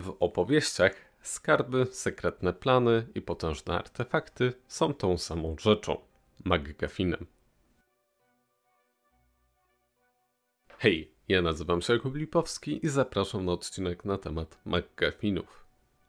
W opowieściach skarby, sekretne plany i potężne artefakty są tą samą rzeczą McGuffinem. Hej, ja nazywam się Jakub Lipowski i zapraszam na odcinek na temat McGuffinów.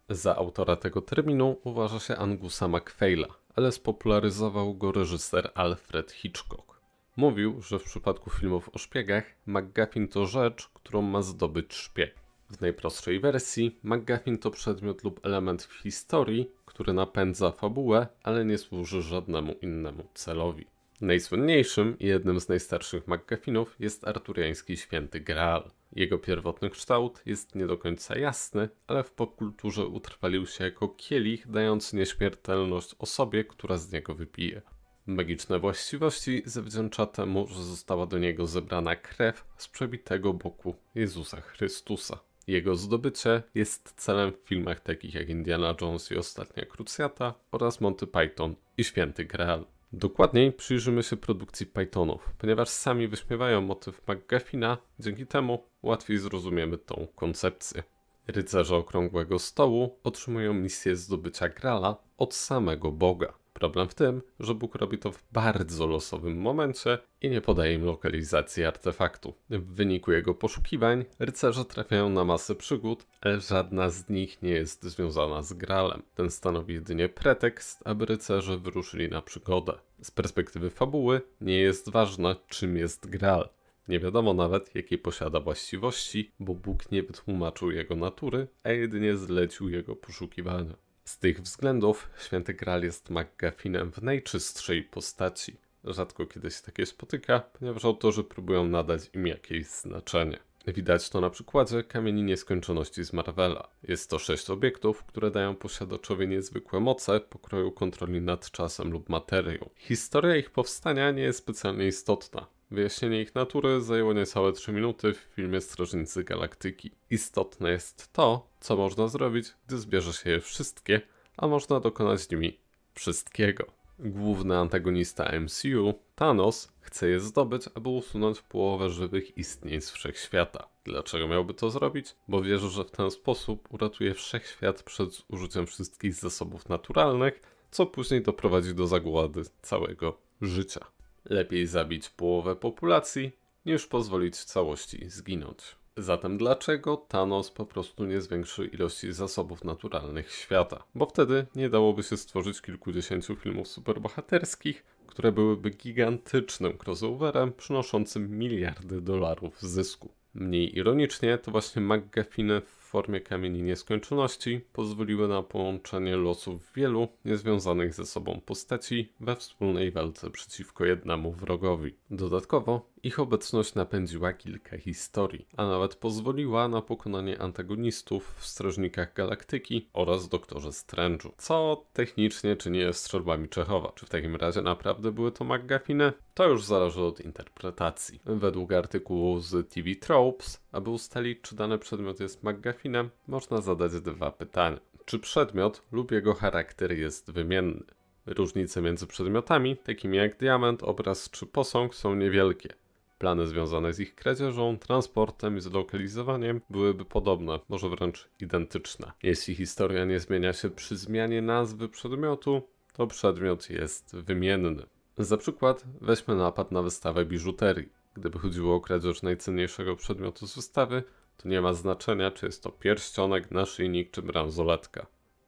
Za autora tego terminu uważa się Angusa MacPhaila, ale spopularyzował go reżyser Alfred Hitchcock. Mówił, że w przypadku filmów o szpiegach McGuffin to rzecz, którą ma zdobyć szpieg. W najprostszej wersji McGuffin to przedmiot lub element w historii, który napędza fabułę, ale nie służy żadnemu innemu celowi. Najsłynniejszym i jednym z najstarszych McGuffinów jest arturiański święty Graal. Jego pierwotny kształt jest nie do końca jasny, ale w popkulturze utrwalił się jako kielich dający nieśmiertelność osobie, która z niego wypije. Magiczne właściwości zawdzięcza temu, że została do niego zebrana krew z przebitego boku Jezusa Chrystusa. Jego zdobycie jest celem w filmach takich jak Indiana Jones i Ostatnia Krucjata oraz Monty Python i Święty Graal. Dokładniej przyjrzymy się produkcji Pythonów, ponieważ sami wyśmiewają motyw McGuffina, dzięki temu łatwiej zrozumiemy tą koncepcję. Rycerze Okrągłego Stołu otrzymują misję zdobycia Grala od samego Boga. Problem w tym, że Bóg robi to w bardzo losowym momencie i nie podaje im lokalizacji artefaktu. W wyniku jego poszukiwań rycerze trafiają na masę przygód, ale żadna z nich nie jest związana z Gralem. Ten stanowi jedynie pretekst, aby rycerze wyruszyli na przygodę. Z perspektywy fabuły nie jest ważne, czym jest Graal. Nie wiadomo nawet, jakie posiada właściwości, bo Bóg nie wytłumaczył jego natury, a jedynie zlecił jego poszukiwania. Z tych względów Święty Graal jest McGuffinem w najczystszej postaci. Rzadko kiedy się takie spotyka, ponieważ autorzy próbują nadać im jakieś znaczenie. Widać to na przykładzie Kamieni Nieskończoności z Marvela. Jest to sześć obiektów, które dają posiadaczowi niezwykłe moce pokroju kontroli nad czasem lub materią. Historia ich powstania nie jest specjalnie istotna. Wyjaśnienie ich natury zajęło niecałe 3 minuty w filmie Strażnicy Galaktyki. Istotne jest to, co można zrobić, gdy zbierze się je wszystkie, a można dokonać nimi wszystkiego. Główny antagonista MCU, Thanos, chce je zdobyć, aby usunąć połowę żywych istnień z wszechświata. Dlaczego miałby to zrobić? Bo wierzy, że w ten sposób uratuje wszechświat przed użyciem wszystkich zasobów naturalnych, co później doprowadzi do zagłady całego życia. Lepiej zabić połowę populacji, niż pozwolić całości zginąć. Zatem dlaczego Thanos po prostu nie zwiększy ilości zasobów naturalnych świata? Bo wtedy nie dałoby się stworzyć kilkudziesięciu filmów superbohaterskich, które byłyby gigantycznym crossoverem przynoszącym miliardy dolarów zysku. Mniej ironicznie, to właśnie McGuffiny w formie kamieni nieskończoności pozwoliły na połączenie losów wielu niezwiązanych ze sobą postaci we wspólnej walce przeciwko jednemu wrogowi. Dodatkowo ich obecność napędziła kilka historii, a nawet pozwoliła na pokonanie antagonistów w Strażnikach Galaktyki oraz Doktorze Strange'u, co technicznie czyni je strzelbami Czechowa. Czy w takim razie naprawdę były to McGuffiny? To już zależy od interpretacji. Według artykułu z TV Tropes, aby ustalić czy dany przedmiot jest McGuffinem, można zadać dwa pytania. Czy przedmiot lub jego charakter jest wymienny? Różnice między przedmiotami, takimi jak diament, obraz czy posąg, są niewielkie. Plany związane z ich kradzieżą, transportem i zlokalizowaniem byłyby podobne, może wręcz identyczne. Jeśli historia nie zmienia się przy zmianie nazwy przedmiotu, to przedmiot jest wymienny. Za przykład weźmy napad na wystawę biżuterii. Gdyby chodziło o kradzież najcenniejszego przedmiotu z wystawy, to nie ma znaczenia, czy jest to pierścionek, naszyjnik czy bransoletka.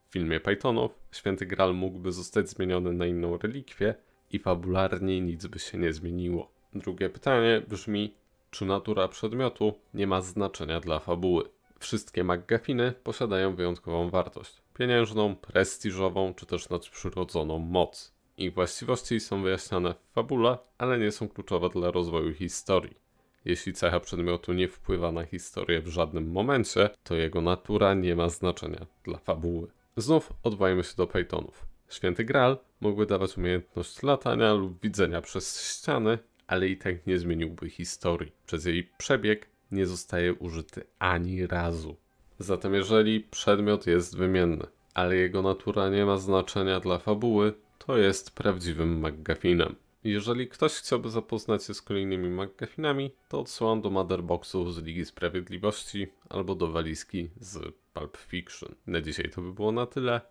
W filmie Pythonów święty Graal mógłby zostać zmieniony na inną relikwię i fabularnie nic by się nie zmieniło. Drugie pytanie brzmi, czy natura przedmiotu nie ma znaczenia dla fabuły? Wszystkie McGuffiny posiadają wyjątkową wartość. Pieniężną, prestiżową czy też nadprzyrodzoną moc. Ich właściwości są wyjaśniane w fabule, ale nie są kluczowe dla rozwoju historii. Jeśli cecha przedmiotu nie wpływa na historię w żadnym momencie, to jego natura nie ma znaczenia dla fabuły. Znów odwołajmy się do Pythonów. Święty Graal mógłby dawać umiejętność latania lub widzenia przez ściany, ale i tak nie zmieniłby historii. Przez jej przebieg nie zostaje użyty ani razu. Zatem jeżeli przedmiot jest wymienny, ale jego natura nie ma znaczenia dla fabuły, to jest prawdziwym McGuffinem. Jeżeli ktoś chciałby zapoznać się z kolejnymi McGuffinami, to odsyłam do Motherboxu z Ligi Sprawiedliwości albo do walizki z Pulp Fiction. Na dzisiaj to by było na tyle.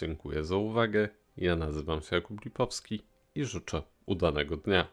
Dziękuję za uwagę. Ja nazywam się Jakub Lipowski i życzę udanego dnia.